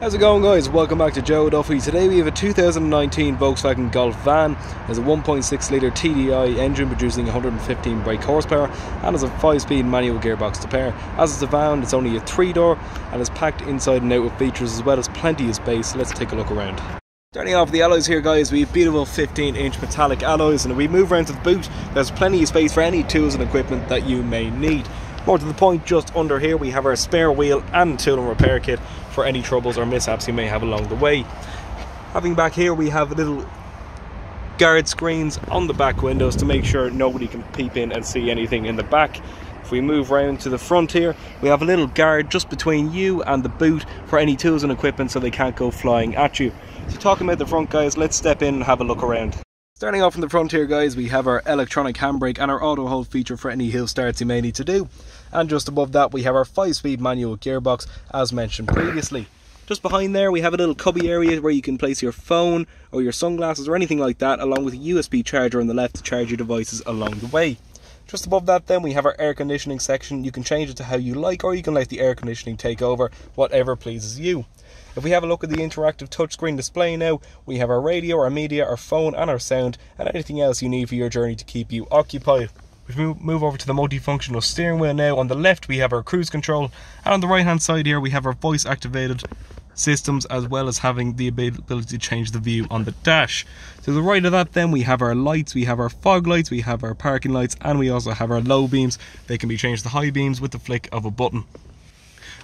How's it going guys? Welcome back to Joe Duffy. Today we have a 2019 Volkswagen Golf van. Has a 1.6 litre TDI engine producing 115 brake horsepower and has a 5-speed manual gearbox to pair. As it's a van, it's only a 3-door and is packed inside and out with features as well as plenty of space. Let's take a look around. Starting off the alloys here guys, we have beautiful 15 inch metallic alloys and if we move around to the boot, there's plenty of space for any tools and equipment that you may need. More to the point, just under here we have our spare wheel and tool and repair kit for any troubles or mishaps you may have along the way. Having back here we have little guard screens on the back windows to make sure nobody can peep in and see anything in the back. If we move round to the front here, we have a little guard just between you and the boot for any tools and equipment so they can't go flying at you. So talking about the front guys, let's step in and have a look around. Starting off from the front here guys, we have our electronic handbrake and our auto hold feature for any hill starts you may need to do. And just above that we have our 5-speed manual gearbox as mentioned previously. Just behind there we have a little cubby area where you can place your phone or your sunglasses or anything like that along with a USB charger on the left to charge your devices along the way. Just above that then we have our air conditioning section. You can change it to how you like or you can let the air conditioning take over, whatever pleases you. If we have a look at the interactive touchscreen display now, we have our radio, our media, our phone and our sound and anything else you need for your journey to keep you occupied. If we move over to the multifunctional steering wheel now, on the left we have our cruise control and on the right hand side here we have our voice activated systems as well as having the ability to change the view on the dash. To the right of that then we have our lights, we have our fog lights, we have our parking lights and we also have our low beams. They can be changed to high beams with the flick of a button.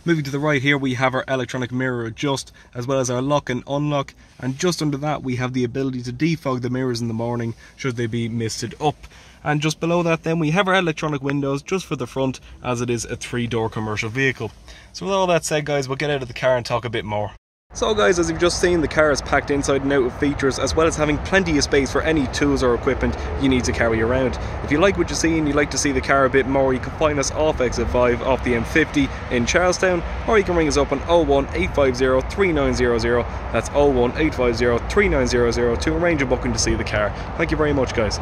Moving to the right here we have our electronic mirror adjust as well as our lock and unlock and just under that we have the ability to defog the mirrors in the morning should they be misted up and just below that then we have our electronic windows just for the front as it is a three door commercial vehicle. So with all that said guys we'll get out of the car and talk a bit more. So guys, as you've just seen, the car is packed inside and out with features, as well as having plenty of space for any tools or equipment you need to carry around. If you like what you see and you'd like to see the car a bit more, you can find us off exit 5 off the M50 in Charlestown, or you can ring us up on 01 850 3900, that's 01 850 3900 to arrange a booking to see the car. Thank you very much guys.